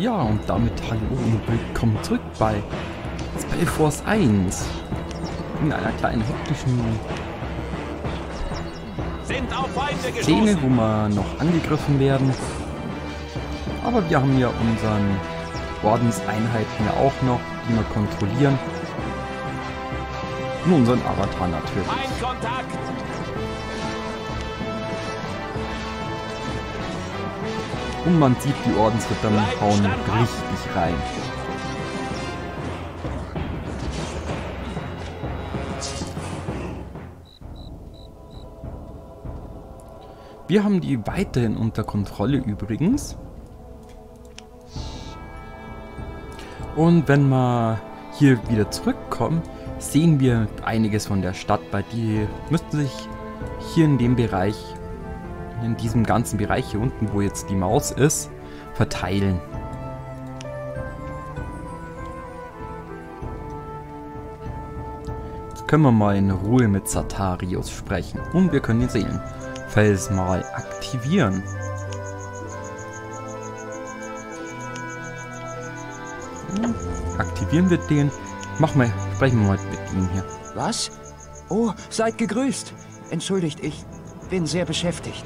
Ja, und damit hallo und willkommen zurück bei Spellforce 1. In einer kleinen hektischen Szene, wo wir noch angegriffen werden. Aber wir haben ja unseren Ordenseinheiten ja auch noch, die wir kontrollieren. Und unseren Avatar natürlich. Und man sieht, die Ordensritter hauen richtig rein. Wir haben die weiterhin unter Kontrolle übrigens. Und wenn wir hier wieder zurückkommen, sehen wir einiges von der Stadt, weil die müssten sich hier in dem Bereich in diesem ganzen Bereich hier unten, wo jetzt die Maus ist, verteilen. Jetzt können wir mal in Ruhe mit Satarius sprechen. Und wir können den Seelenfels mal aktivieren. Hm, aktivieren wir den. Machen wir, sprechen wir mal mit ihm hier. Was? Oh, seid gegrüßt. Entschuldigt, ich bin sehr beschäftigt.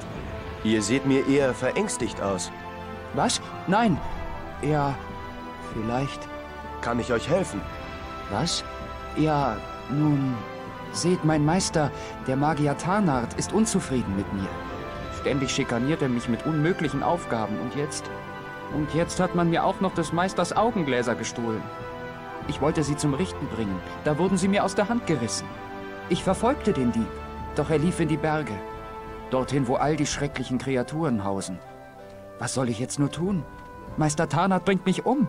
Ihr seht mir eher verängstigt aus. Was? Nein. Ja, vielleicht. Kann ich euch helfen? Was? Ja, nun, seht, mein Meister, der Magier Tarnard, ist unzufrieden mit mir. Ständig schikaniert er mich mit unmöglichen Aufgaben und jetzt... Und jetzt hat man mir auch noch des Meisters Augengläser gestohlen. Ich wollte sie zum Richten bringen, da wurden sie mir aus der Hand gerissen. Ich verfolgte den Dieb, doch er lief in die Berge. Dorthin, wo all die schrecklichen Kreaturen hausen. Was soll ich jetzt nur tun? Meister Tarnat bringt mich um.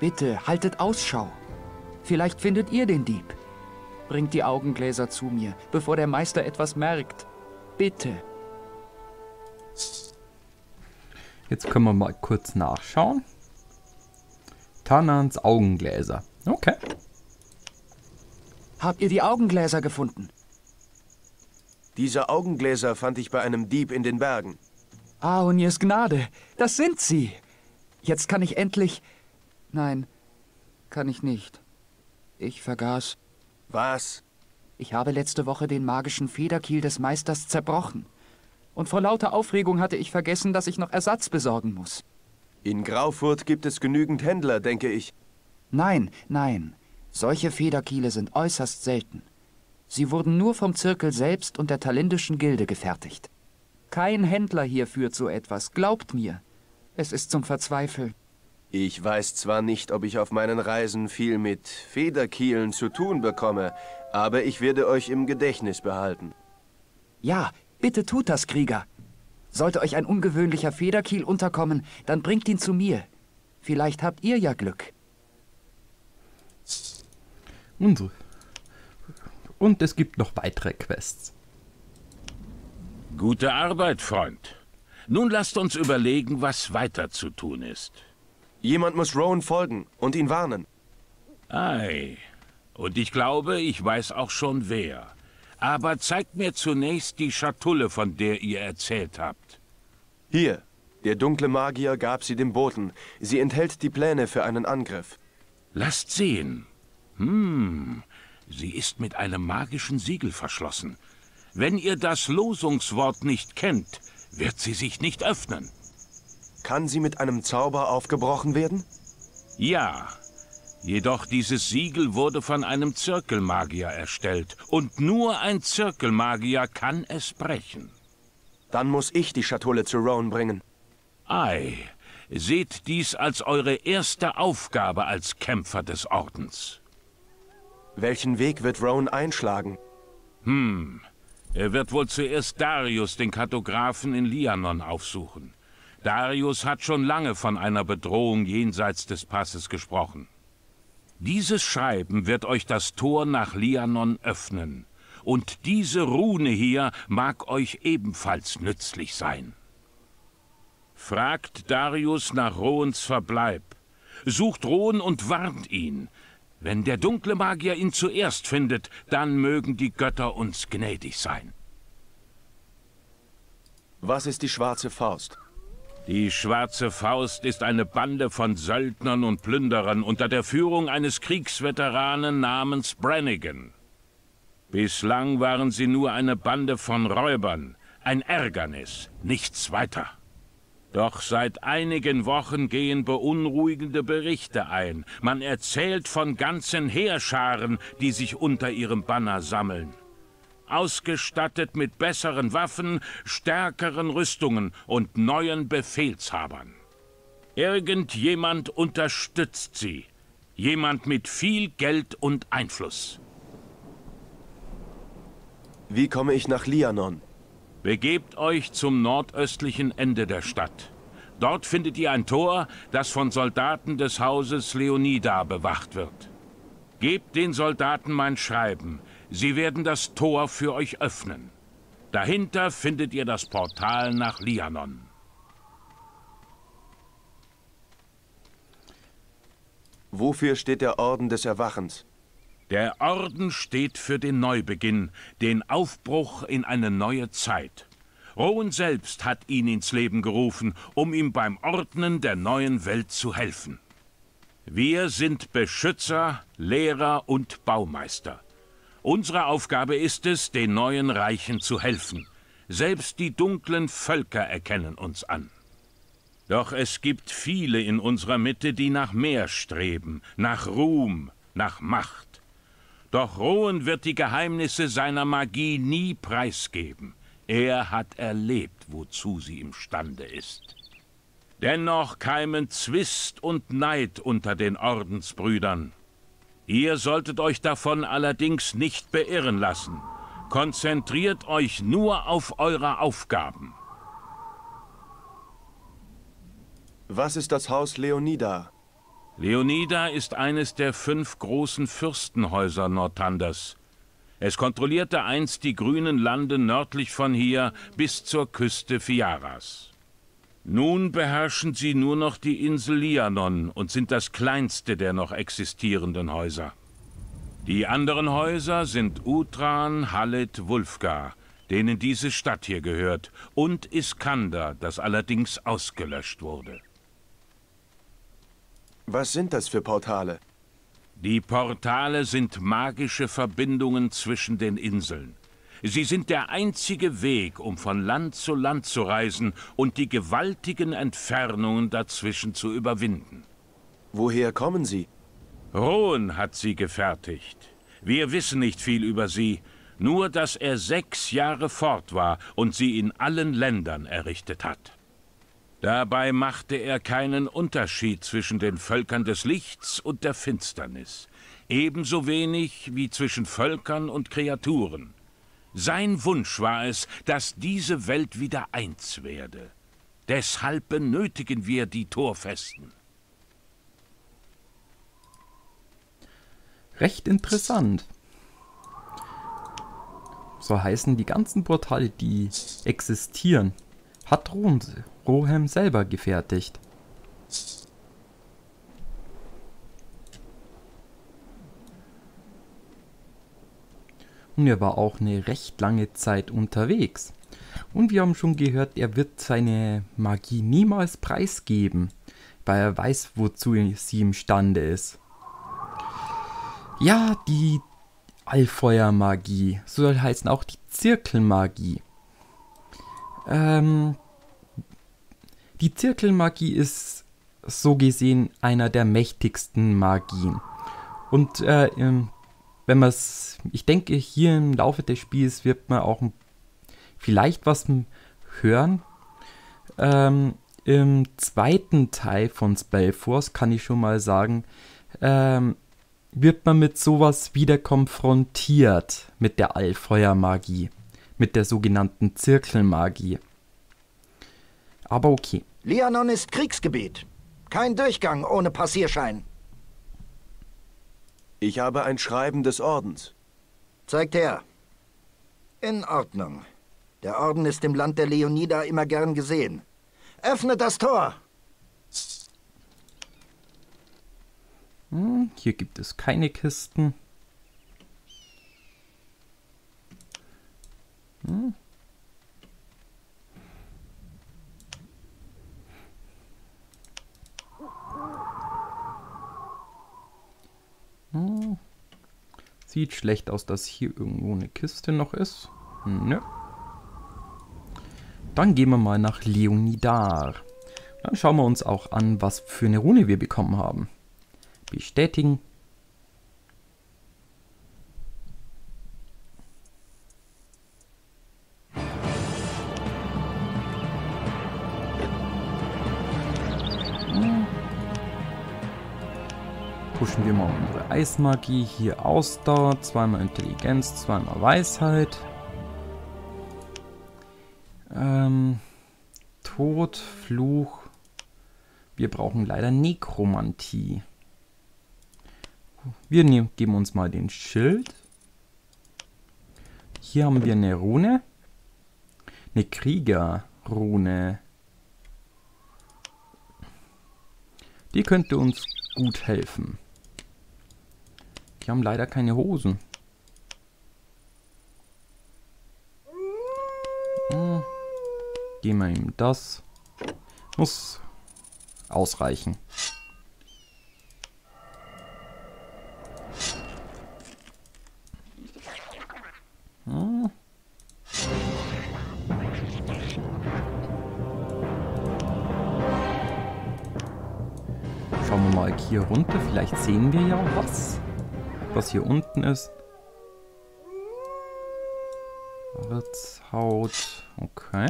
Bitte, haltet Ausschau. Vielleicht findet ihr den Dieb. Bringt die Augengläser zu mir, bevor der Meister etwas merkt. Bitte. Jetzt können wir mal kurz nachschauen. Tanans Augengläser. Okay. Habt ihr die Augengläser gefunden? Diese Augengläser fand ich bei einem Dieb in den Bergen. Aoniers Gnade, das sind sie. Jetzt kann ich endlich... Nein, kann ich nicht. Ich vergaß. Was? Ich habe letzte Woche den magischen Federkiel des Meisters zerbrochen. Und vor lauter Aufregung hatte ich vergessen, dass ich noch Ersatz besorgen muss. In Graufurt gibt es genügend Händler, denke ich. Nein, nein. Solche Federkiele sind äußerst selten. Sie wurden nur vom Zirkel selbst und der talindischen Gilde gefertigt. Kein Händler hier führt so etwas, glaubt mir. Es ist zum Verzweifeln. Ich weiß zwar nicht, ob ich auf meinen Reisen viel mit Federkielen zu tun bekomme, aber ich werde euch im Gedächtnis behalten. Ja, bitte tut das, Krieger. Sollte euch ein ungewöhnlicher Federkiel unterkommen, dann bringt ihn zu mir. Vielleicht habt ihr ja Glück. Und so. Und es gibt noch weitere Quests. Gute Arbeit, Freund. Nun lasst uns überlegen, was weiter zu tun ist. Jemand muss Rowan folgen und ihn warnen. Ei. Und ich glaube, ich weiß auch schon wer. Aber zeigt mir zunächst die Schatulle, von der ihr erzählt habt. Hier. Der dunkle Magier gab sie dem Boten. Sie enthält die Pläne für einen Angriff. Lasst sehen. Hm, Sie ist mit einem magischen Siegel verschlossen. Wenn ihr das Losungswort nicht kennt, wird sie sich nicht öffnen. Kann sie mit einem Zauber aufgebrochen werden? Ja. Jedoch dieses Siegel wurde von einem Zirkelmagier erstellt. Und nur ein Zirkelmagier kann es brechen. Dann muss ich die Schatulle zu Rowan bringen. Ei, seht dies als eure erste Aufgabe als Kämpfer des Ordens. Welchen Weg wird Rowan einschlagen? Hm. Er wird wohl zuerst Darius, den Kartografen in Lianon, aufsuchen. Darius hat schon lange von einer Bedrohung jenseits des Passes gesprochen. Dieses Schreiben wird euch das Tor nach Lianon öffnen. Und diese Rune hier mag euch ebenfalls nützlich sein. Fragt Darius nach Rohens Verbleib. Sucht Rohen und warnt ihn. Wenn der dunkle Magier ihn zuerst findet, dann mögen die Götter uns gnädig sein. Was ist die schwarze Faust? Die Schwarze Faust ist eine Bande von Söldnern und Plünderern unter der Führung eines Kriegsveteranen namens Brannigan. Bislang waren sie nur eine Bande von Räubern, ein Ärgernis, nichts weiter. Doch seit einigen Wochen gehen beunruhigende Berichte ein. Man erzählt von ganzen Heerscharen, die sich unter ihrem Banner sammeln ausgestattet mit besseren Waffen, stärkeren Rüstungen und neuen Befehlshabern. Irgendjemand unterstützt sie, jemand mit viel Geld und Einfluss. Wie komme ich nach Lianon? Begebt euch zum nordöstlichen Ende der Stadt. Dort findet ihr ein Tor, das von Soldaten des Hauses Leonida bewacht wird. Gebt den Soldaten mein Schreiben, Sie werden das Tor für euch öffnen. Dahinter findet ihr das Portal nach Lianon. Wofür steht der Orden des Erwachens? Der Orden steht für den Neubeginn, den Aufbruch in eine neue Zeit. Rowan selbst hat ihn ins Leben gerufen, um ihm beim Ordnen der neuen Welt zu helfen. Wir sind Beschützer, Lehrer und Baumeister. Unsere Aufgabe ist es, den neuen Reichen zu helfen. Selbst die dunklen Völker erkennen uns an. Doch es gibt viele in unserer Mitte, die nach mehr streben, nach Ruhm, nach Macht. Doch Rowan wird die Geheimnisse seiner Magie nie preisgeben. Er hat erlebt, wozu sie imstande ist. Dennoch keimen Zwist und Neid unter den Ordensbrüdern. Ihr solltet euch davon allerdings nicht beirren lassen. Konzentriert euch nur auf eure Aufgaben. Was ist das Haus Leonida? Leonida ist eines der fünf großen Fürstenhäuser Nortanders. Es kontrollierte einst die grünen Lande nördlich von hier bis zur Küste Fiaras. Nun beherrschen sie nur noch die Insel Lianon und sind das kleinste der noch existierenden Häuser. Die anderen Häuser sind Utran, Halit, Wulfgar, denen diese Stadt hier gehört, und Iskander, das allerdings ausgelöscht wurde. Was sind das für Portale? Die Portale sind magische Verbindungen zwischen den Inseln. Sie sind der einzige Weg, um von Land zu Land zu reisen und die gewaltigen Entfernungen dazwischen zu überwinden. Woher kommen Sie? Rohn hat sie gefertigt. Wir wissen nicht viel über sie, nur dass er sechs Jahre fort war und sie in allen Ländern errichtet hat. Dabei machte er keinen Unterschied zwischen den Völkern des Lichts und der Finsternis, ebenso wenig wie zwischen Völkern und Kreaturen. Sein Wunsch war es, dass diese Welt wieder eins werde. Deshalb benötigen wir die Torfesten. Recht interessant. So heißen die ganzen Portale, die existieren, hat Rohem selber gefertigt. und er war auch eine recht lange Zeit unterwegs. Und wir haben schon gehört, er wird seine Magie niemals preisgeben, weil er weiß, wozu sie imstande ist. Ja, die Allfeuermagie, so soll heißen auch die Zirkelmagie. Ähm, die Zirkelmagie ist so gesehen einer der mächtigsten Magien. Und äh, wenn man es, ich denke, hier im Laufe des Spiels wird man auch vielleicht was hören. Ähm, Im zweiten Teil von Spellforce kann ich schon mal sagen, ähm, wird man mit sowas wieder konfrontiert mit der Allfeuermagie, mit der sogenannten Zirkelmagie. Aber okay. Lianon ist Kriegsgebiet. Kein Durchgang ohne Passierschein. Ich habe ein Schreiben des Ordens. Zeigt her. In Ordnung. Der Orden ist im Land der Leonida immer gern gesehen. Öffnet das Tor! Hm, hier gibt es keine Kisten. Hm. Sieht schlecht aus, dass hier irgendwo eine Kiste noch ist. Nö. Dann gehen wir mal nach Leonidar. Dann schauen wir uns auch an, was für eine Rune wir bekommen haben. Bestätigen. Eismagie. Hier Ausdauer, zweimal Intelligenz, zweimal Weisheit. Ähm, Tod, Fluch. Wir brauchen leider Nekromantie. Wir nehmen, geben uns mal den Schild. Hier haben wir eine Rune. Eine Kriegerrune. Die könnte uns gut helfen. Die haben leider keine Hosen. Hm. Geben wir ihm das. Muss ausreichen. Hm. Schauen wir mal hier runter. Vielleicht sehen wir ja was was hier unten ist. Wirtshaut. Okay.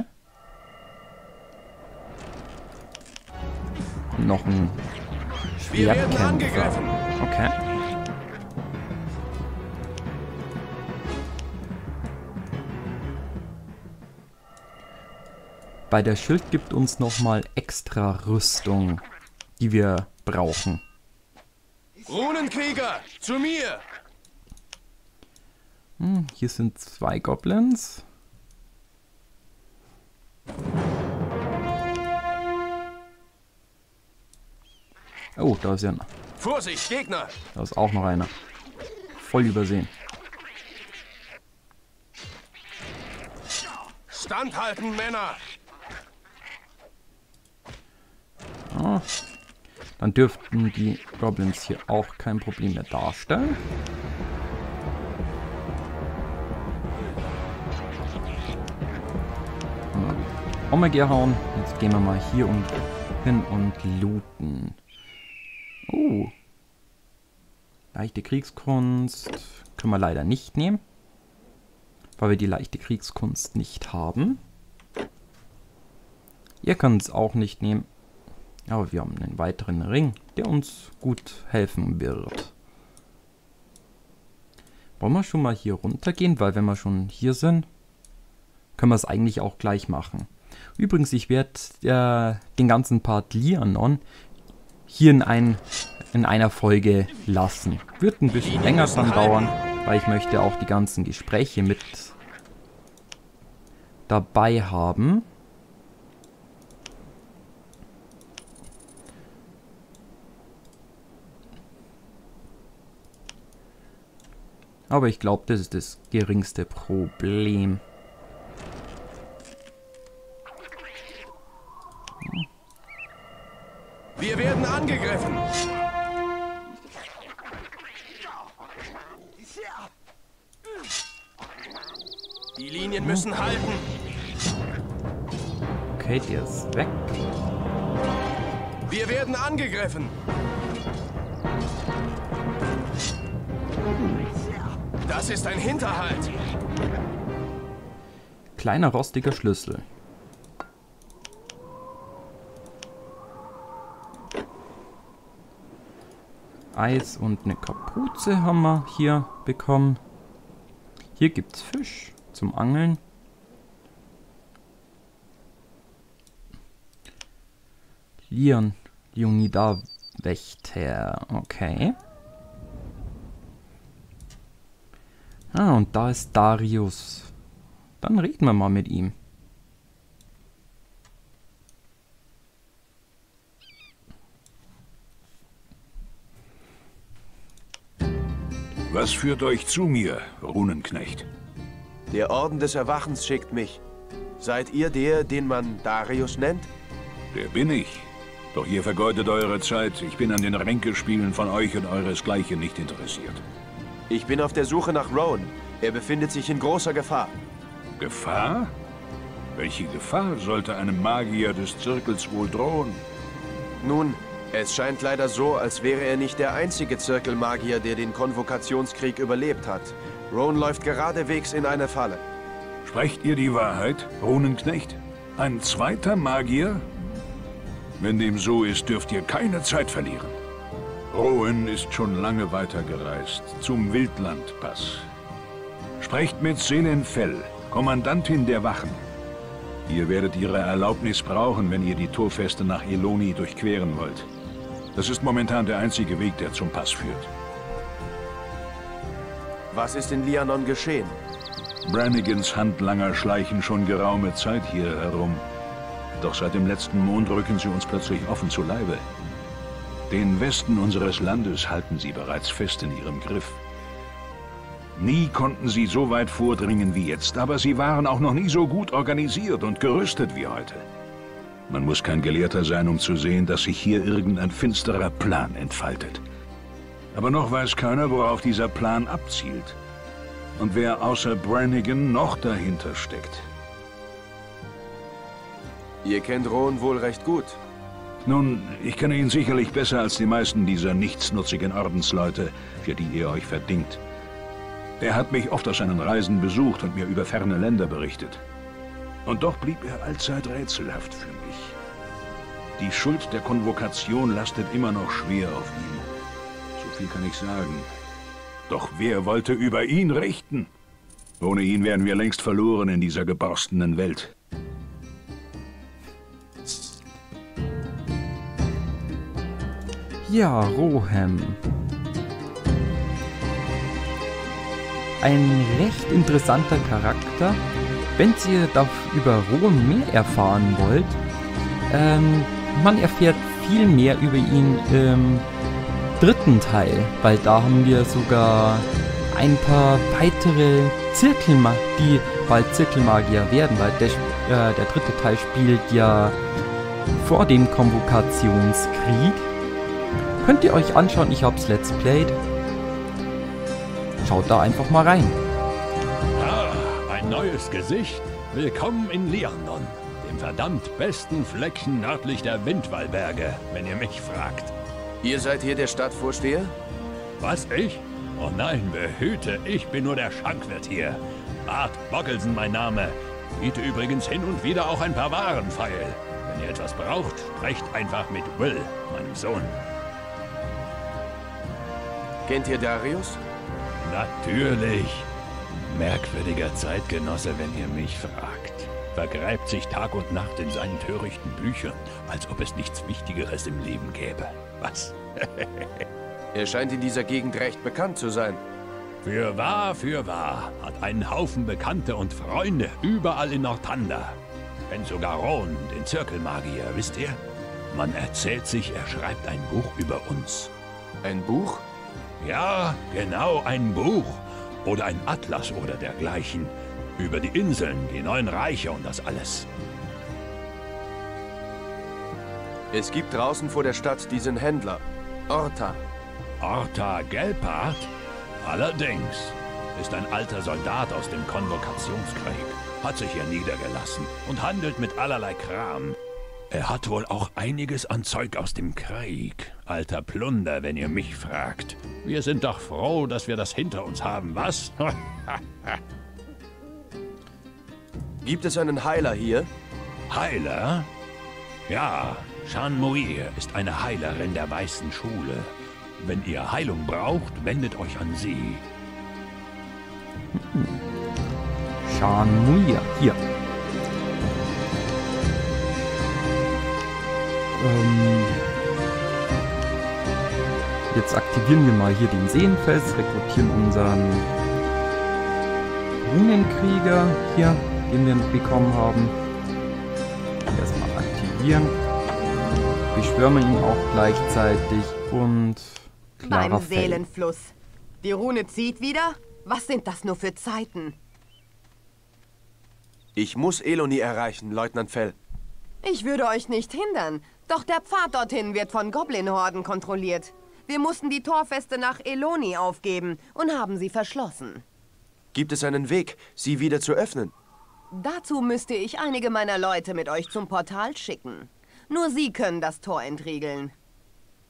Noch ein Schwertkämpfer. Okay. Bei der Schild gibt uns nochmal extra Rüstung, die wir brauchen. Runenkrieger, zu mir! Hm, hier sind zwei Goblins. Oh, da ist ja einer. Vorsicht, Gegner! Da ist auch noch einer. Voll übersehen. Standhalten, Männer! Ah, dann dürften die Goblins hier auch kein Problem mehr darstellen. Oma gehauen. Jetzt gehen wir mal hier und hin und looten. Oh. Leichte Kriegskunst können wir leider nicht nehmen. Weil wir die leichte Kriegskunst nicht haben. Ihr könnt es auch nicht nehmen. Aber wir haben einen weiteren Ring, der uns gut helfen wird. Wollen wir schon mal hier runtergehen? Weil wenn wir schon hier sind, können wir es eigentlich auch gleich machen. Übrigens, ich werde äh, den ganzen Part Lianon hier in, ein, in einer Folge lassen. Wird ein bisschen länger dann dauern, weil ich möchte auch die ganzen Gespräche mit dabei haben. Aber ich glaube, das ist das geringste Problem. Wir werden angegriffen. Die Linien müssen halten. Okay, der ist weg. Wir werden angegriffen. Das ist ein Hinterhalt. Kleiner rostiger Schlüssel. Eis und eine Kapuze haben wir hier bekommen. Hier gibt es Fisch zum Angeln. Leon, Leonida Wächter, okay. Ah, und da ist Darius. Dann reden wir mal mit ihm. Was führt euch zu mir, Runenknecht? Der Orden des Erwachens schickt mich. Seid ihr der, den man Darius nennt? Der bin ich. Doch ihr vergeudet eure Zeit. Ich bin an den Ränkespielen von euch und euresgleichen nicht interessiert. Ich bin auf der Suche nach Rowan. Er befindet sich in großer Gefahr. Gefahr? Welche Gefahr sollte einem Magier des Zirkels wohl drohen? Nun, es scheint leider so, als wäre er nicht der einzige Zirkelmagier, der den Konvokationskrieg überlebt hat. Rowan läuft geradewegs in eine Falle. Sprecht ihr die Wahrheit, Runenknecht? Ein zweiter Magier? Wenn dem so ist, dürft ihr keine Zeit verlieren. Rowan ist schon lange weitergereist, zum Wildlandpass. Sprecht mit Selen Fell, Kommandantin der Wachen. Ihr werdet ihre Erlaubnis brauchen, wenn ihr die Torfeste nach Eloni durchqueren wollt. Das ist momentan der einzige Weg, der zum Pass führt. Was ist in Lianon geschehen? Brannigans Handlanger schleichen schon geraume Zeit hier herum. Doch seit dem letzten Mond rücken sie uns plötzlich offen zu Leibe. Den Westen unseres Landes halten sie bereits fest in ihrem Griff. Nie konnten sie so weit vordringen wie jetzt, aber sie waren auch noch nie so gut organisiert und gerüstet wie heute. Man muss kein Gelehrter sein, um zu sehen, dass sich hier irgendein finsterer Plan entfaltet. Aber noch weiß keiner, worauf dieser Plan abzielt. Und wer außer Brannigan noch dahinter steckt. Ihr kennt Rowan wohl recht gut. Nun, ich kenne ihn sicherlich besser als die meisten dieser nichtsnutzigen Ordensleute, für die ihr euch verdingt. Er hat mich oft auf seinen Reisen besucht und mir über ferne Länder berichtet. Und doch blieb er allzeit rätselhaft für mich. Die Schuld der Konvokation lastet immer noch schwer auf ihm. So viel kann ich sagen. Doch wer wollte über ihn richten? Ohne ihn wären wir längst verloren in dieser geborstenen Welt. Ja, Rohem. Ein recht interessanter Charakter. Wenn ihr über Rohem mehr erfahren wollt, ähm, man erfährt viel mehr über ihn im dritten Teil, weil da haben wir sogar ein paar weitere Zirkelma die bald Zirkelmagier werden, weil der, äh, der dritte Teil spielt ja vor dem Konvokationskrieg. Könnt ihr euch anschauen, ich hab's Let's Played. Schaut da einfach mal rein. Ah, ein neues Gesicht. Willkommen in Lianon, dem verdammt besten Fleckchen nördlich der Windwallberge, wenn ihr mich fragt. Ihr seid hier der Stadtvorsteher? Was, ich? Oh nein, behüte, ich bin nur der Schankwirt hier. Bart Bockelsen mein Name. Biete übrigens hin und wieder auch ein paar Waren feil. Wenn ihr etwas braucht, sprecht einfach mit Will, meinem Sohn. Kennt ihr Darius? Natürlich. Merkwürdiger Zeitgenosse, wenn ihr mich fragt. Vergräbt sich Tag und Nacht in seinen törichten Büchern, als ob es nichts Wichtigeres im Leben gäbe. Was? Er scheint in dieser Gegend recht bekannt zu sein. Für wahr, für wahr. Hat einen Haufen Bekannte und Freunde überall in Nortanda. Kennt sogar Ron, den Zirkelmagier, wisst ihr? Man erzählt sich, er schreibt ein Buch über uns. Ein Buch? Ja, genau, ein Buch. Oder ein Atlas oder dergleichen. Über die Inseln, die neuen Reiche und das alles. Es gibt draußen vor der Stadt diesen Händler. Orta. Orta Gelpart? Allerdings. Ist ein alter Soldat aus dem Konvokationskrieg. Hat sich hier niedergelassen und handelt mit allerlei Kram. Er hat wohl auch einiges an Zeug aus dem Krieg. Alter Plunder, wenn ihr mich fragt. Wir sind doch froh, dass wir das hinter uns haben, was? Gibt es einen Heiler hier? Heiler? Ja, Shan Muir ist eine Heilerin der Weißen Schule. Wenn ihr Heilung braucht, wendet euch an sie. Shan Muir. Hier. Ähm, jetzt aktivieren wir mal hier den Seenfels, rekrutieren unseren Runenkrieger hier, den wir bekommen haben. Erstmal aktivieren. Beschwören wir ihn auch gleichzeitig und klarer Beim. Seelenfluss. Die Rune zieht wieder? Was sind das nur für Zeiten? Ich muss Eloni erreichen, Leutnant Fell. Ich würde euch nicht hindern, doch der Pfad dorthin wird von Goblin-Horden kontrolliert. Wir mussten die Torfeste nach Eloni aufgeben und haben sie verschlossen. Gibt es einen Weg, sie wieder zu öffnen? Dazu müsste ich einige meiner Leute mit euch zum Portal schicken. Nur sie können das Tor entriegeln.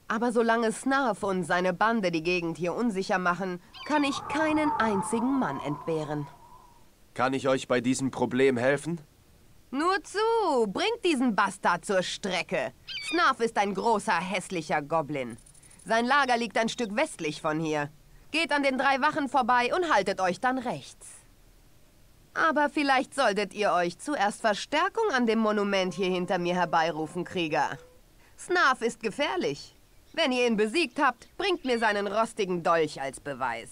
Aber solange Snarf und seine Bande die Gegend hier unsicher machen, kann ich keinen einzigen Mann entbehren. Kann ich euch bei diesem Problem helfen? Nur zu! Bringt diesen Bastard zur Strecke! Snarf ist ein großer, hässlicher Goblin. Sein Lager liegt ein Stück westlich von hier. Geht an den drei Wachen vorbei und haltet euch dann rechts. Aber vielleicht solltet ihr euch zuerst Verstärkung an dem Monument hier hinter mir herbeirufen, Krieger. Snarf ist gefährlich. Wenn ihr ihn besiegt habt, bringt mir seinen rostigen Dolch als Beweis.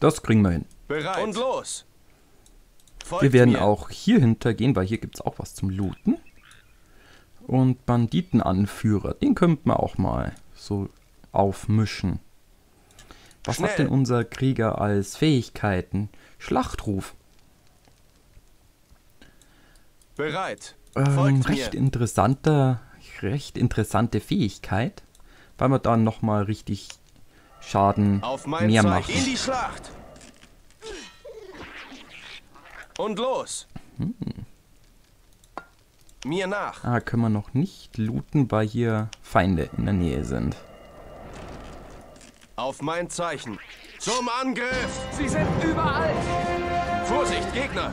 Das kriegen wir hin. Bereit. Und los! Folgt Wir werden mir. auch hier hinter gehen, weil hier gibt es auch was zum Looten. Und Banditenanführer, den könnten wir auch mal so aufmischen. Was hat Schnell. denn unser Krieger als Fähigkeiten? Schlachtruf. Bereit. Ähm, recht mir. interessanter, recht interessante Fähigkeit, weil wir dann nochmal richtig Schaden mehr Zeichen. machen. In die Schlacht! Und los! Mir nach. Ah, können wir noch nicht looten, weil hier Feinde in der Nähe sind. Auf mein Zeichen. Zum Angriff! Sie sind überall! Vorsicht, Gegner!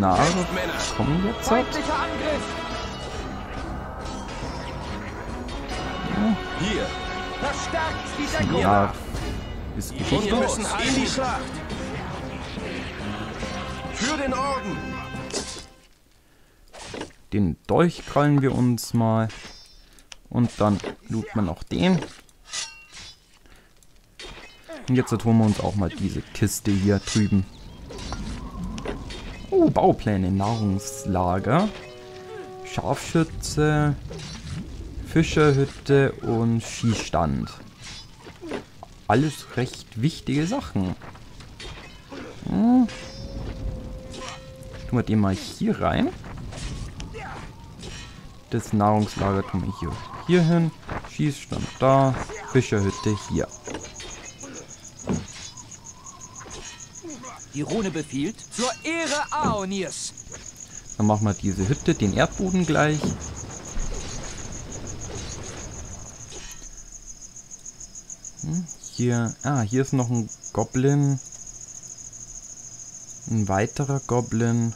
Na, Männer. kommen jetzt. Feindlicher Angriff! Hier! Verstärkt die Deckung! Ja, ist Geschichte. wir müssen in die Schlacht! Für den Orden! Den Dolch krallen wir uns mal. Und dann looten wir noch den. Und jetzt holen wir uns auch mal diese Kiste hier drüben. Oh, Baupläne, Nahrungslager, Scharfschütze, Fischerhütte und Schießstand. Alles recht wichtige Sachen. Hm. Tun wir den mal hier rein. Das Nahrungslager tun wir hier, hier hin. Schießstand da. Fischerhütte hier. Die Rune befiehlt zur Ehre Aonirs. Dann machen wir diese Hütte, den Erdboden gleich. Hier, ah, hier ist noch ein Goblin. Ein weiterer Goblin.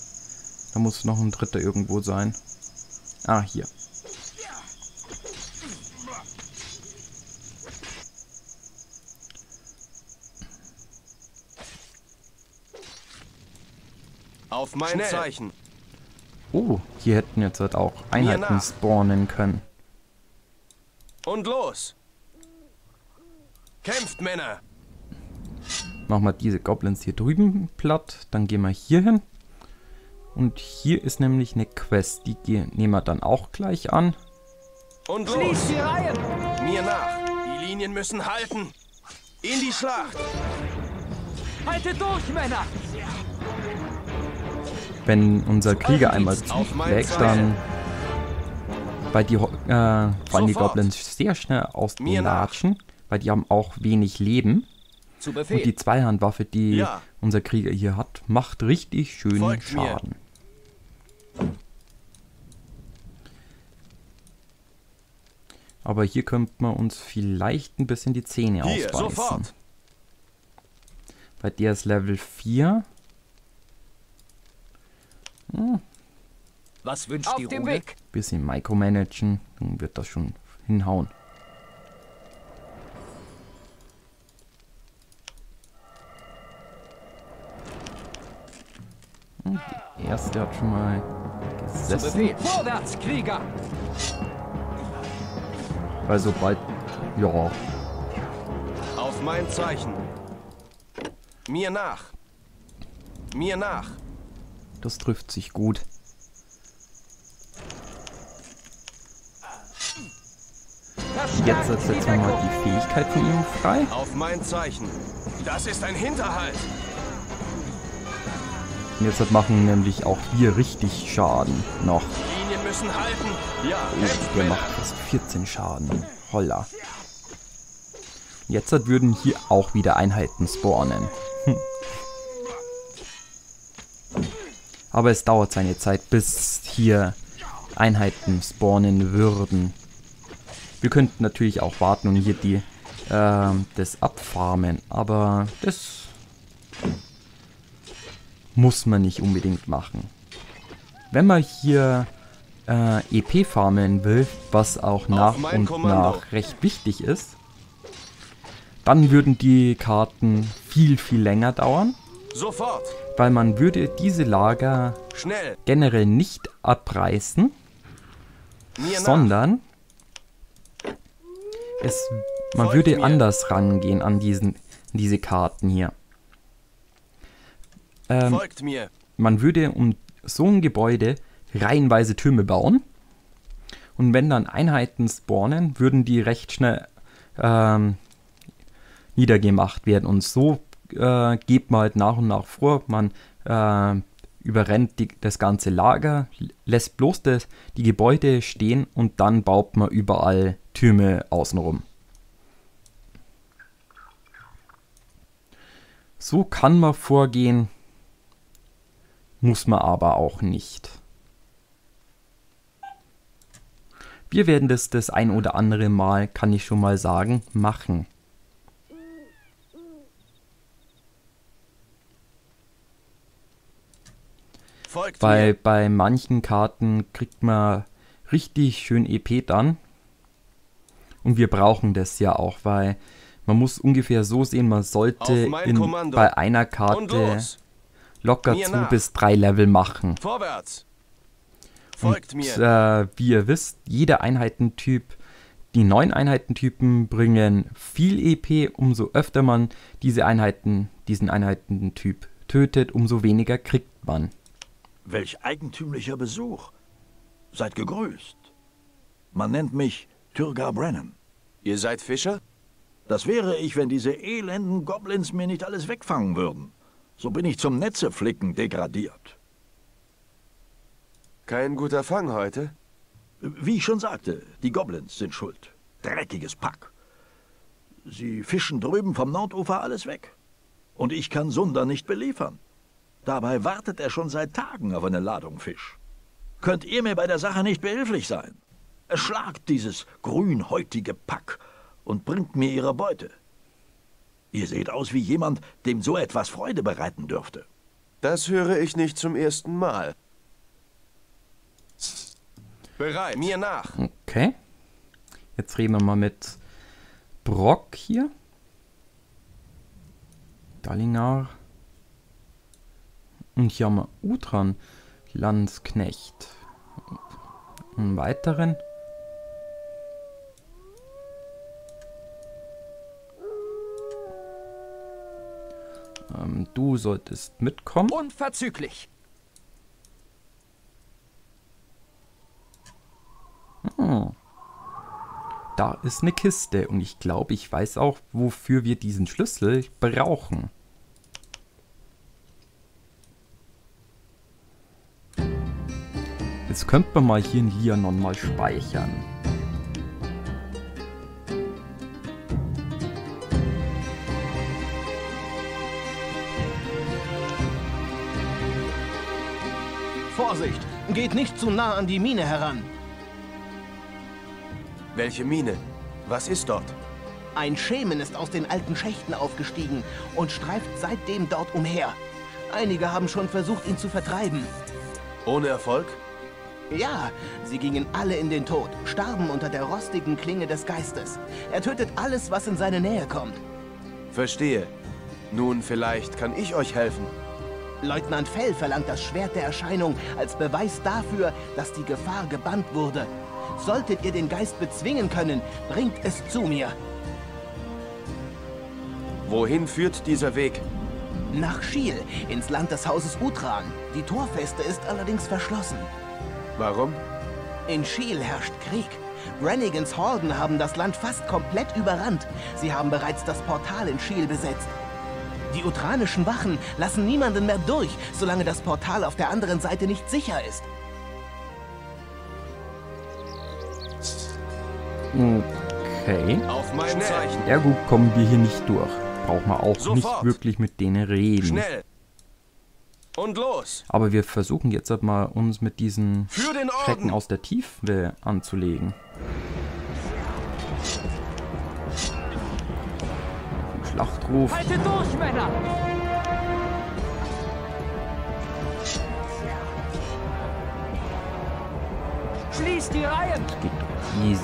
Da muss noch ein dritter irgendwo sein. Ah, hier. Auf mein Schnell. Zeichen. Oh, hier hätten jetzt halt auch Einheiten spawnen können. Und los! Kämpft, Männer! Machen wir diese Goblins hier drüben platt. Dann gehen wir hier hin. Und hier ist nämlich eine Quest. Die nehmen wir dann auch gleich an. Und los! Schließt die Reihen! Mir nach! Die Linien müssen halten! In die Schlacht! Haltet durch, Männer! Wenn unser Krieger einmal zuschlägt, dann... Weil die, äh, fallen die. Goblins sehr schnell aus Mir den nach. Latschen. Weil die haben auch wenig Leben. Zu Und die Befehl. Zweihandwaffe, die Ja. unser Krieger hier hat, macht richtig schön Folgt mir. Schaden. Aber hier könnte man uns vielleicht ein bisschen die Zähne Hier, ausbeißen. sofort! Weil der ist Level 4. Was wünscht die Rune? Bisschen micromanagen, dann wird das schon hinhauen. Hm, Der erste hat schon mal gesessen. Vorwärts, Krieger! Weil sobald. Ja, Auf mein Zeichen! Mir nach! Mir nach! das trifft sich gut. Jetzt setzen die wir mal die Fähigkeit von ihm frei. Auf mein Zeichen! Das ist ein Hinterhalt! Und jetzt machen nämlich auch wir richtig Schaden noch. Ja, Oh, der macht fast 14 Schaden. Holla. Jetzt würden hier auch wieder Einheiten spawnen. Hm. Aber es dauert seine Zeit, bis hier Einheiten spawnen würden. Wir könnten natürlich auch warten und hier die ähm, das abfarmen, aber das muss man nicht unbedingt machen. Wenn man hier äh, EP farmen will, was auch nach und Kommando. nach recht wichtig ist, dann würden die Karten viel, viel länger dauern, Sofort. weil man würde diese Lager Schnell. generell nicht abreißen, Mir sondern es, man Folgt würde mir. anders rangehen an diesen, diese Karten hier. Ähm, Folgt mir. man würde um so ein Gebäude reihenweise Türme bauen. Und wenn dann Einheiten spawnen, würden die recht schnell ähm, niedergemacht werden. Und so äh, geht man halt nach und nach vor. Man äh, überrennt die, das ganze Lager, lässt bloß das, die Gebäude stehen und dann baut man überall Türme außenrum. So kann man vorgehen, muss man aber auch nicht. Wir werden das das ein oder andere Mal, kann ich schon mal sagen, machen. Mir. bei manchen Karten kriegt man richtig schön EP dann. Und wir brauchen das ja auch, weil man muss ungefähr so sehen, man sollte in, bei einer Karte. Locker Mir zwei nach. bis drei Level machen. Vorwärts. Folgt Und, mir. Äh, wie ihr wisst, jeder Einheitentyp, die neuen Einheitentypen bringen viel EP. Umso öfter man diese Einheiten, diesen Einheitentyp tötet, umso weniger kriegt man. Welch eigentümlicher Besuch. Seid gegrüßt. Man nennt mich Tyrgar Brennan. Ihr seid Fischer? Das wäre ich, wenn diese elenden Goblins mir nicht alles wegfangen würden. So bin ich zum Netzeflicken degradiert. Kein guter Fang heute. Wie ich schon sagte, die Goblins sind schuld. Dreckiges Pack. Sie fischen drüben vom Nordufer alles weg. Und ich kann Sunder nicht beliefern. Dabei wartet er schon seit Tagen auf eine Ladung Fisch. Könnt ihr mir bei der Sache nicht behilflich sein? Erschlagt dieses grünhäutige Pack und bringt mir ihre Beute. Ihr seht aus wie jemand, dem so etwas Freude bereiten dürfte. Das höre ich nicht zum ersten Mal. Bereit. Mir nach. Okay. Jetzt reden wir mal mit Brock hier. Dalinar. Und hier haben wir Utran, Landsknecht. Einen weiteren. Ähm, du solltest mitkommen. Unverzüglich. Da ist eine Kiste und ich glaube, ich weiß auch, wofür wir diesen Schlüssel brauchen. Jetzt könnte man mal hier in Lianon mal speichern. Geht nicht zu nah an die Mine heran. Welche Mine? Was ist dort? Ein Schemen ist aus den alten Schächten aufgestiegen und streift seitdem dort umher. Einige haben schon versucht, ihn zu vertreiben. Ohne Erfolg? Ja, sie gingen alle in den Tod, starben unter der rostigen Klinge des Geistes. Er tötet alles, was in seine Nähe kommt. Verstehe. Nun, vielleicht kann ich euch helfen. Leutnant Fell verlangt das Schwert der Erscheinung als Beweis dafür, dass die Gefahr gebannt wurde. Solltet ihr den Geist bezwingen können, bringt es zu mir. Wohin führt dieser Weg? Nach Schiel, ins Land des Hauses Utran. Die Torfeste ist allerdings verschlossen. Warum? In Schiel herrscht Krieg. Brennigans Horden haben das Land fast komplett überrannt. Sie haben bereits das Portal in Schiel besetzt. Die utranischen Wachen lassen niemanden mehr durch, solange das Portal auf der anderen Seite nicht sicher ist. Okay. Auf mein Zeichen. Ergo kommen wir hier nicht durch. Braucht man auch Sofort. nicht wirklich mit denen reden. Schnell. Und los. Aber wir versuchen jetzt halt mal uns mit diesen Schrecken aus der Tiefe anzulegen. Schlachtruf. Haltet durch, Männer! Schließt die Reihen! Geht doch easy.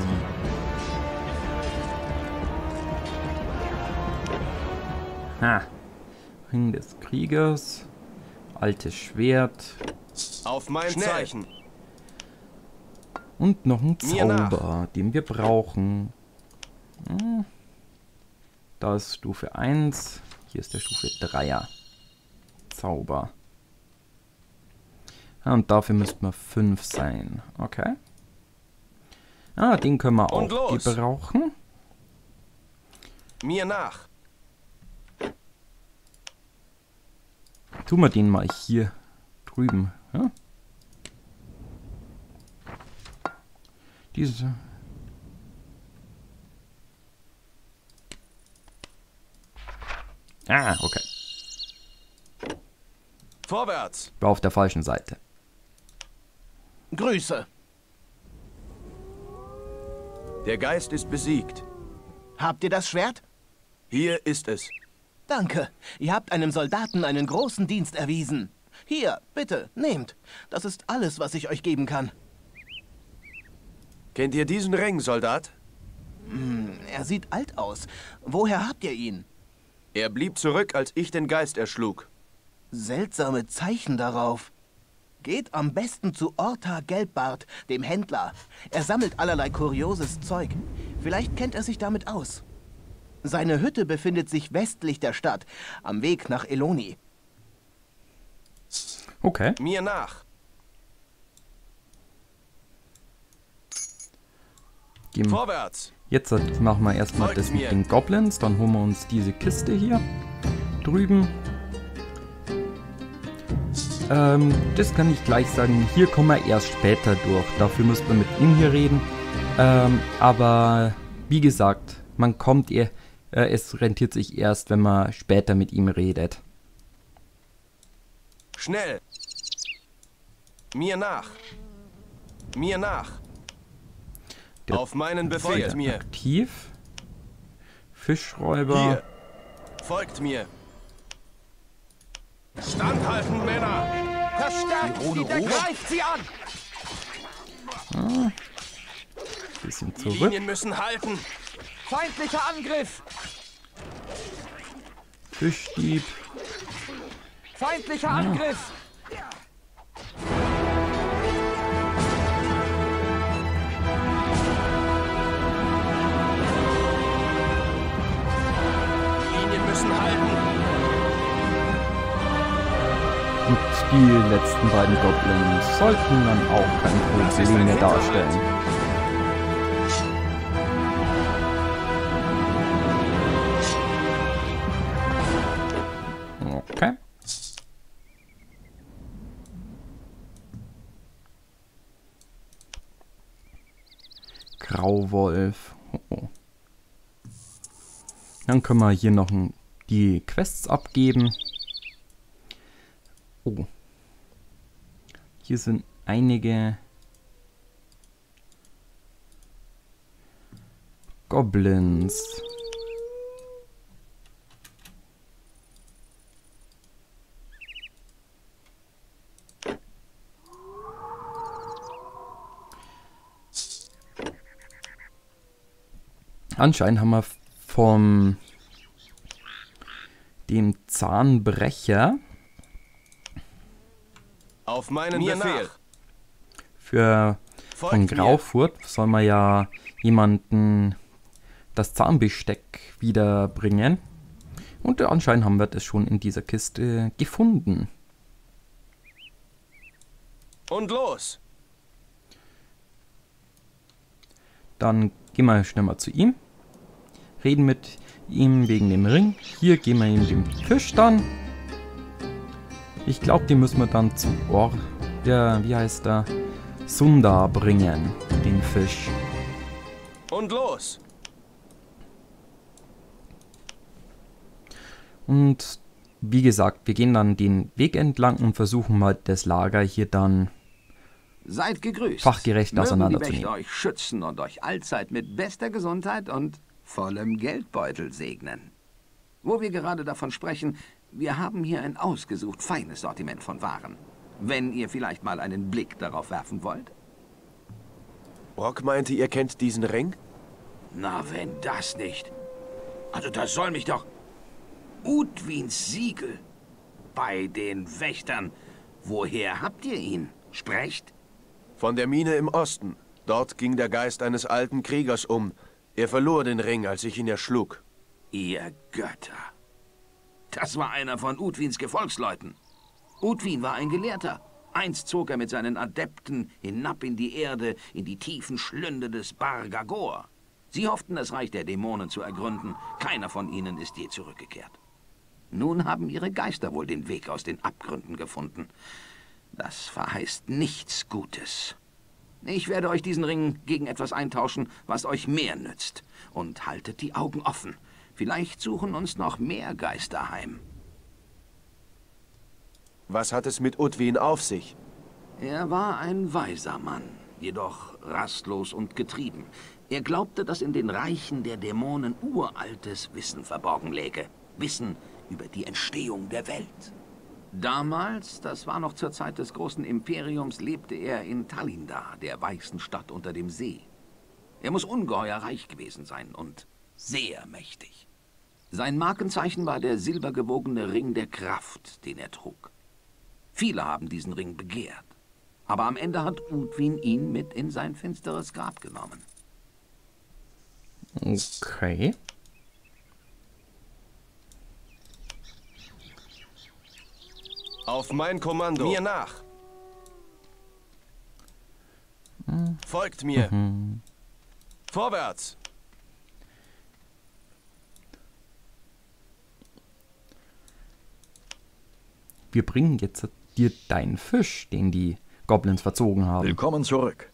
Ha. Ring des Kriegers. Altes Schwert. Auf mein Schnell. Zeichen. Und noch ein. Zauber, den wir brauchen. Hm. Da ist Stufe 1. Hier ist der Stufe 3er. Zauber. Ah, und dafür müssten wir 5 sein. Okay. Ah, den können wir Und auch los. gebrauchen. Mir nach. Tun wir den mal hier drüben. Ja? Diese. Ah, okay. Vorwärts. War auf der falschen Seite. Grüße. Der Geist ist besiegt. Habt ihr das Schwert? Hier ist es. Danke. Ihr habt einem Soldaten einen großen Dienst erwiesen. Hier, bitte, nehmt. Das ist alles, was ich euch geben kann. Kennt ihr diesen Ring, Soldat? Er sieht alt aus. Woher habt ihr ihn? Er blieb zurück, als ich den Geist erschlug. Seltsame Zeichen darauf. Geht am besten zu Orta Gelbbart, dem Händler. Er sammelt allerlei kurioses Zeug. Vielleicht kennt er sich damit aus. Seine Hütte befindet sich westlich der Stadt, am Weg nach Eloni. Okay. Mir nach. Gehen Vorwärts. Jetzt machen wir erstmal das mit den Goblins, dann holen wir uns diese Kiste hier drüben. Ähm, das kann ich gleich sagen, hier kommen wir erst später durch. Dafür müsst wir mit ihm hier reden. Ähm, aber wie gesagt, man kommt ihr, äh, es rentiert sich erst, wenn man später mit ihm redet. Schnell. Mir nach. Mir nach. Der Auf meinen Befehl. Folgt mir. aktiv. Fischräuber. Hier. Folgt mir. Standhalten, Männer. Verstärkt sie, der greift sie an! Bisschen Die zurück. Linien müssen halten. Feindlicher Angriff! Fischdieb. Feindlicher Angriff! Die letzten beiden Goblins sollten dann auch kein Das ist Problem mehr darstellen. Okay. Grauwolf. Oh, oh. Dann können wir hier noch die Quests abgeben. Oh. Hier sind einige Goblins. Anscheinend haben wir vom dem Zahnbrecher Auf meinen Befehl. für Folgt von mir. Graufurt soll man ja jemanden das Zahnbesteck wiederbringen. Und anscheinend haben wir das schon in dieser Kiste gefunden. Und los. Dann gehen wir schnell mal zu ihm. reden mit ihm wegen dem Ring. Hier geben wir ihm den Fisch dann. Ich glaube, den müssen wir dann zum Ohr. Der, wie heißt der? Sunda bringen, den Fisch. Und los! Und wie gesagt, wir gehen dann den Weg entlang und versuchen mal das Lager hier dann Seid gegrüßt. fachgerecht Mögen die auseinanderzunehmen. Wächter euch schützen und euch allzeit mit bester Gesundheit und vollem Geldbeutel segnen. Wo wir gerade davon sprechen, wir haben hier ein ausgesucht feines Sortiment von Waren. Wenn ihr vielleicht mal einen Blick darauf werfen wollt. Brock meinte, ihr kennt diesen Ring? Na, wenn das nicht. Also das soll mich doch... Udwins Siegel. Bei den Wächtern. Woher habt ihr ihn? Sprecht? Von der Mine im Osten. Dort ging der Geist eines alten Kriegers um. Er verlor den Ring, als ich ihn erschlug. Ihr Götter. Das war einer von Udwins Gefolgsleuten. Udwin war ein Gelehrter. Einst zog er mit seinen Adepten hinab in die Erde, in die tiefen Schlünde des Bargagor. Sie hofften, das Reich der Dämonen zu ergründen. Keiner von ihnen ist je zurückgekehrt. Nun haben ihre Geister wohl den Weg aus den Abgründen gefunden. Das verheißt nichts Gutes. Ich werde euch diesen Ring gegen etwas eintauschen, was euch mehr nützt. Und haltet die Augen offen. Vielleicht suchen uns noch mehr Geister heim. Was hat es mit Udwin auf sich? Er war ein weiser Mann, jedoch rastlos und getrieben. Er glaubte, dass in den Reichen der Dämonen uraltes Wissen verborgen läge. Wissen über die Entstehung der Welt. Damals, das war noch zur Zeit des großen Imperiums, lebte er in Talindar, der weißen Stadt unter dem See. Er muss ungeheuer reich gewesen sein und sehr mächtig. Sein Markenzeichen war der silbergewogene Ring der Kraft, den er trug. Viele haben diesen Ring begehrt. Aber am Ende hat Udwin ihn mit in sein finsteres Grab genommen. Okay. Auf mein Kommando. Mir nach. Folgt mir. Vorwärts. Wir bringen jetzt dir deinen Fisch, den die Goblins verzogen haben. Willkommen zurück.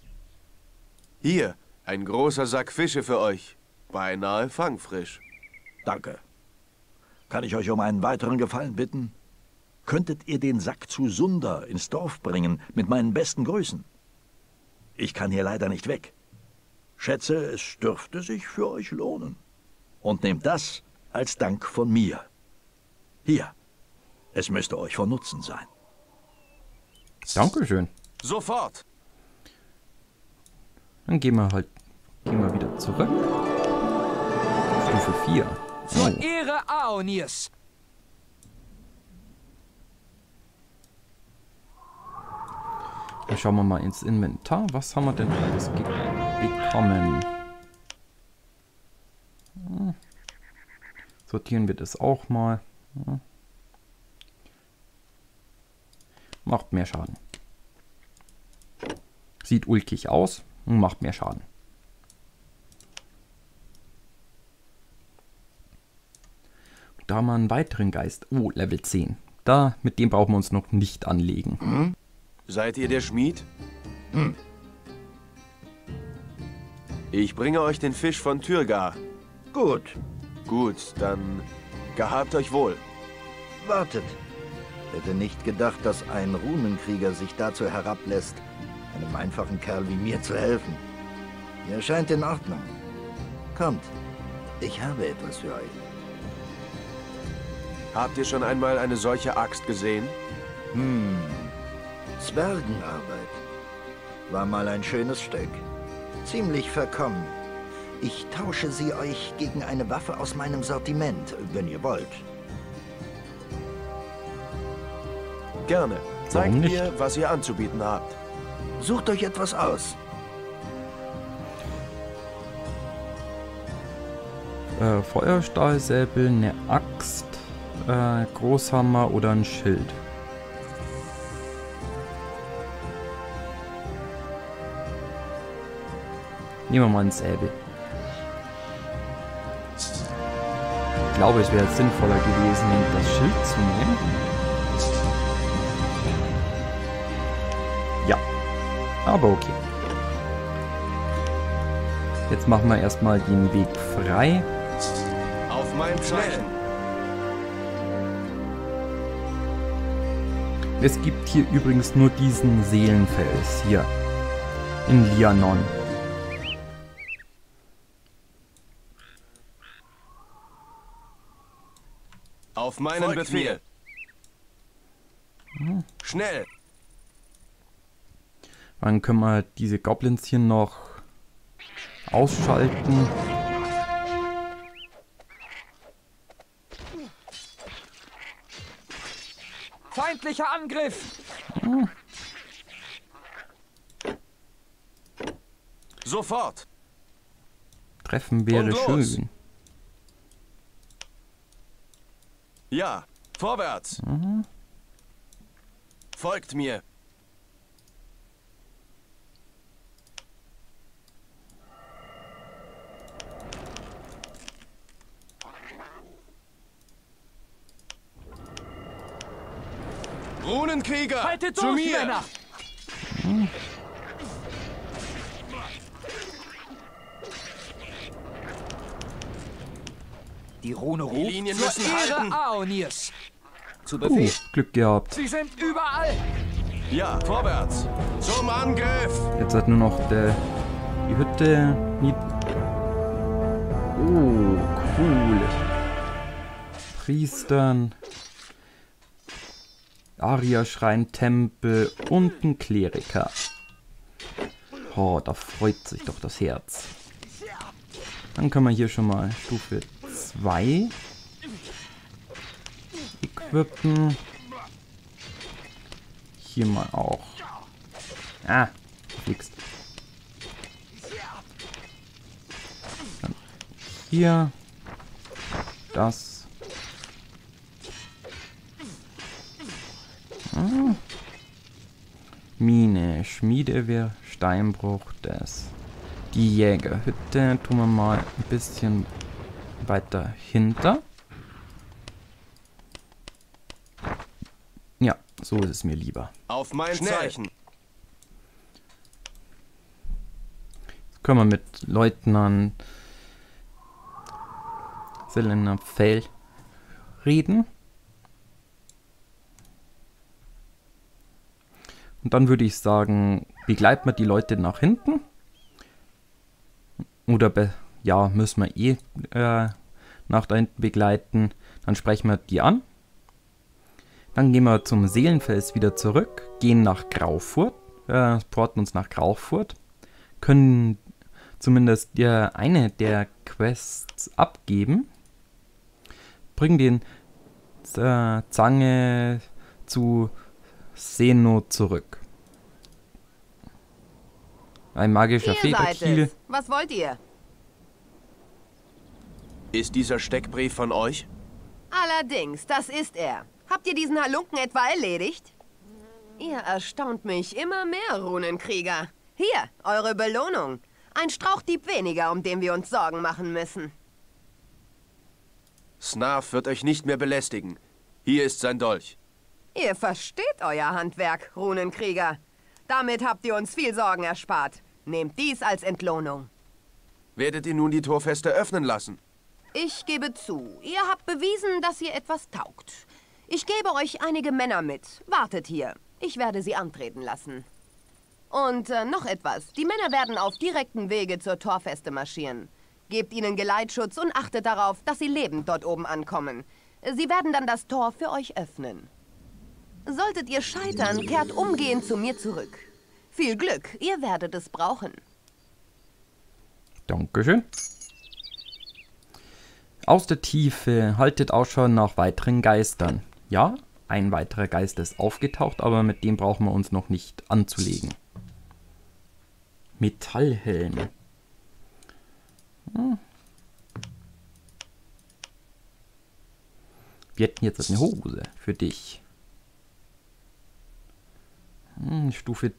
Hier, ein großer Sack Fische für euch. Beinahe fangfrisch. Danke. Kann ich euch um einen weiteren Gefallen bitten? Könntet ihr den Sack zu Sunder ins Dorf bringen, mit meinen besten Grüßen? Ich kann hier leider nicht weg. Schätze, es dürfte sich für euch lohnen. Und nehmt das als Dank von mir. Hier. Es müsste euch von Nutzen sein. Dankeschön. Sofort. Dann gehen wir halt gehen wir wieder zurück. Stufe 4. Zur Ehre Aonirs. Dann schauen wir mal ins Inventar. Was haben wir denn alles bekommen? Hm. Sortieren wir das auch mal. Hm. Macht mehr Schaden. Sieht ulkig aus und macht mehr Schaden. Da haben wir einen weiteren Geist. Oh, Level 10. Da, mit dem brauchen wir uns noch nicht anlegen. Seid ihr der Schmied? Ich bringe euch den Fisch von Tyrgar. Gut, Gut, dann gehabt euch wohl. wartet. Hätte nicht gedacht, dass ein Runenkrieger sich dazu herablässt, einem einfachen Kerl wie mir zu helfen. Ihr scheint in Ordnung. Kommt, ich habe etwas für euch. Habt ihr schon einmal eine solche Axt gesehen? Hm. Zwergenarbeit. War mal ein schönes Stück. Ziemlich verkommen. Ich tausche sie euch gegen eine Waffe aus meinem Sortiment, wenn ihr wollt. Gerne. Zeigt Warum mir, was ihr anzubieten habt. Sucht euch etwas aus. Äh, Feuerstahlsäbel, eine Axt, äh, Großhammer oder ein Schild. Nehmen wir mal ein Säbel. glaube, es wäre sinnvoller gewesen, das Schild zu nehmen. Aber okay. Jetzt machen wir erstmal den Weg frei. Auf mein Zeichen. Es gibt hier übrigens nur diesen Seelenfels hier in Lianon. Auf meinen Befehl. Hm. Schnell. Dann können wir diese Goblins hier noch ausschalten. Feindlicher Angriff! Sofort. Treffen wäre schön. Ja, vorwärts. Mhm. Folgt mir. Runenkrieger, Haltet zu durch, mir! Männer! Die Rune Die ruft. Linien Zur müssen Ehre halten. Aonirs! Zu Oh, Befehl. Glück gehabt. Sie sind überall! Ja, vorwärts. Zum Angriff. Jetzt hat nur noch der, die Hütte. Oh, cool. Priestern. Aria-Schrein, Tempel und ein Kleriker. Oh, da freut sich doch das Herz. Dann können wir hier schon mal Stufe 2 equippen. Hier mal auch. Ah, fliegst. Dann hier. Das. Ah. Mine, Schmiedewehr, Steinbruch, das. Die Jägerhütte tun wir mal ein bisschen weiter hinter. Ja, so ist es mir lieber. Auf mein Schnell. Zeichen. Jetzt können wir mit Leutnant Selena Fell reden. Und dann würde ich sagen, begleiten wir die Leute nach hinten. Oder ja, müssen wir eh äh, nach da hinten begleiten. Dann sprechen wir die an. Dann gehen wir zum Seelenfels wieder zurück, gehen nach Graufurt, äh, porten uns nach Graufurt, können zumindest der eine der Quests abgeben, bringen den äh, Zange zu Seno zurück. Ein magischer Federkiel. Was wollt ihr? Ist dieser Steckbrief von euch? Allerdings, das ist er. Habt ihr diesen Halunken etwa erledigt? Ihr erstaunt mich immer mehr, Runenkrieger. Hier, eure Belohnung. Ein Strauchdieb weniger, um den wir uns Sorgen machen müssen. Snarf wird euch nicht mehr belästigen. Hier ist sein Dolch. Ihr versteht euer Handwerk, Runenkrieger. Damit habt ihr uns viel Sorgen erspart. Nehmt dies als Entlohnung. Werdet ihr nun die Torfeste öffnen lassen? Ich gebe zu, ihr habt bewiesen, dass ihr etwas taugt. Ich gebe euch einige Männer mit. Wartet hier. Ich werde sie antreten lassen. Und äh, noch etwas. Die Männer werden auf direktem Wege zur Torfeste marschieren. Gebt ihnen Geleitschutz und achtet darauf, dass sie lebend dort oben ankommen. Sie werden dann das Tor für euch öffnen. Solltet ihr scheitern, kehrt umgehend zu mir zurück. Viel Glück, ihr werdet es brauchen. Dankeschön. Aus der Tiefe haltet Ausschau nach weiteren Geistern. Ja, ein weiterer Geist ist aufgetaucht, aber mit dem brauchen wir uns noch nicht anzulegen. Metallhelm. Hm. Wir hätten jetzt eine Hose für dich. Hm, Stufe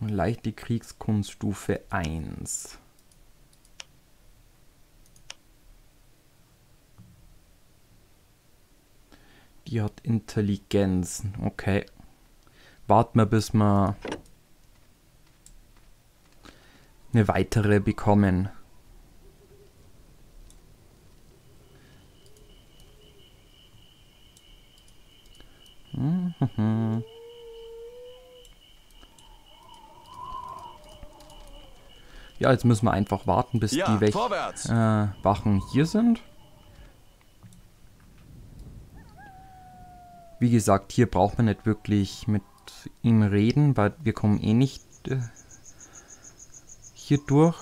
leichte Kriegskunst Stufe 1. Die hat Intelligenz. Okay. Warten wir, bis wir eine weitere bekommen. Ja, jetzt müssen wir einfach warten, bis Ja, die Wech äh, Wachen hier sind. Wie gesagt, hier braucht man nicht wirklich mit ihm reden, weil wir kommen eh nicht äh, hier durch.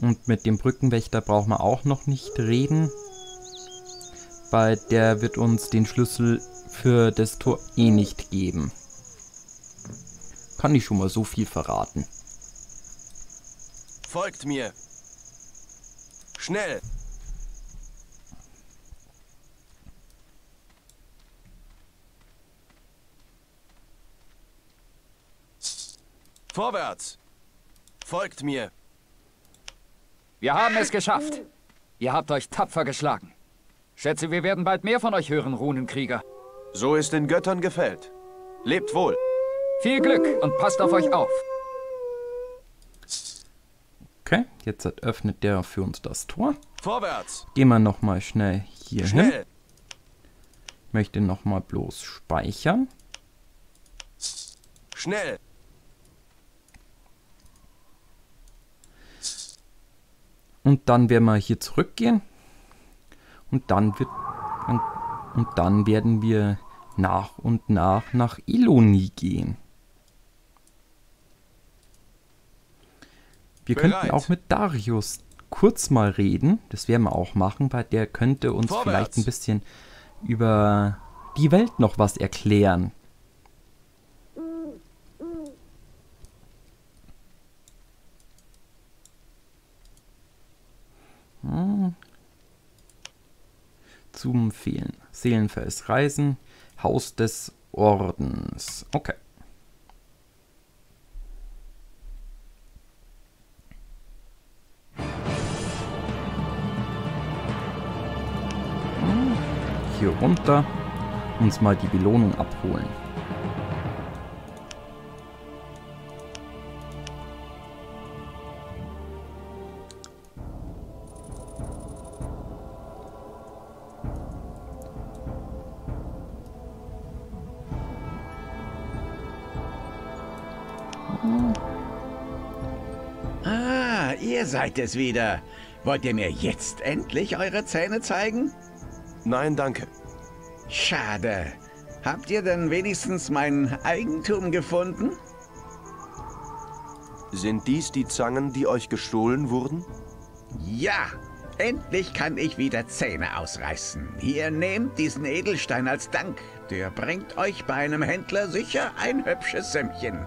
Und mit dem Brückenwächter braucht man auch noch nicht reden, weil der wird uns den Schlüssel für das Tor eh nicht geben. Kann ich schon mal so viel verraten. Folgt mir. Schnell. Vorwärts. Folgt mir. Wir haben es geschafft. Ihr habt euch tapfer geschlagen. Schätze, wir werden bald mehr von euch hören, Runenkrieger. So ist den Göttern gefällt. Lebt wohl. Viel Glück und passt auf euch auf. Okay, jetzt öffnet der für uns das Tor. Vorwärts. Gehen wir nochmal schnell hier hin. Schnell. Ich möchte nochmal bloß speichern. Schnell. Und dann werden wir hier zurückgehen. Und dann wird. Und, und dann werden wir nach und nach nach Iloni gehen. Wir Bereit. könnten auch mit Darius kurz mal reden. Das werden wir auch machen, weil der könnte uns Vorwärts. vielleicht ein bisschen über die Welt noch was erklären. Zum Fehlen. Seelenfels Reisen. Haus des Ordens. Okay. Hm. Hier runter. Uns mal die Belohnung abholen. Seid es wieder. Wollt ihr mir jetzt endlich eure Zähne zeigen? Nein, danke. Schade. Habt ihr denn wenigstens mein Eigentum gefunden? Sind dies die Zangen, die euch gestohlen wurden? Ja, endlich kann ich wieder Zähne ausreißen. Hier nehmt diesen Edelstein als Dank. Der bringt euch bei einem Händler sicher ein hübsches Sümmchen.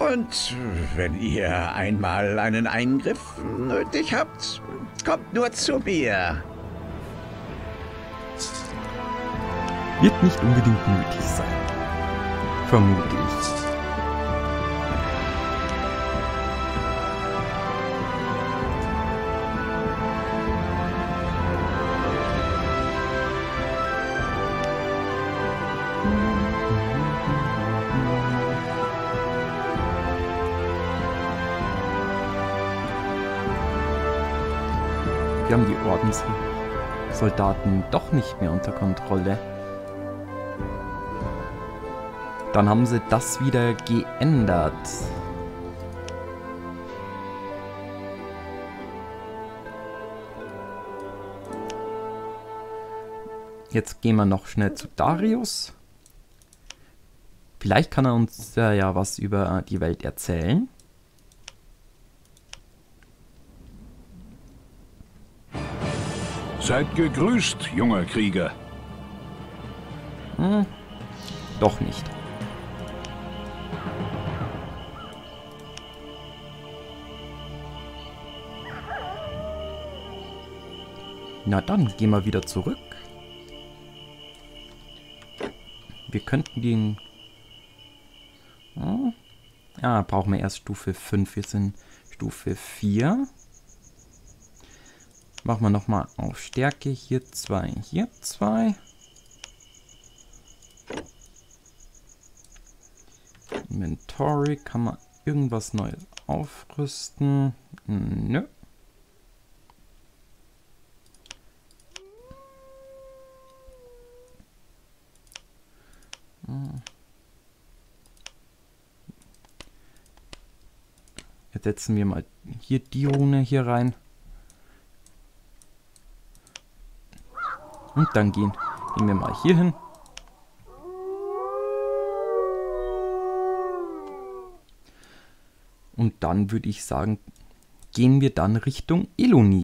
Und wenn ihr einmal einen Eingriff nötig habt, kommt nur zu mir. Wird nicht unbedingt nötig sein. Vermutlich. Wir haben die Ordenssoldaten doch nicht mehr unter Kontrolle. Dann haben sie das wieder geändert. Jetzt gehen wir noch schnell zu Darius. Vielleicht kann er uns äh, ja was über die Welt erzählen. Seid gegrüßt, junger Krieger. Hm, doch nicht. Na dann, gehen wir wieder zurück. Wir könnten den... Hm, Ja, brauchen wir erst Stufe 5. Wir sind Stufe 4. Machen wir nochmal auf Stärke. Hier zwei, hier zwei. Inventory. Kann man irgendwas Neues aufrüsten? Nö. Jetzt setzen wir mal hier die Rune hier rein. Und dann gehen, gehen wir mal hier hin. Und dann würde ich sagen, gehen wir dann Richtung Eloni.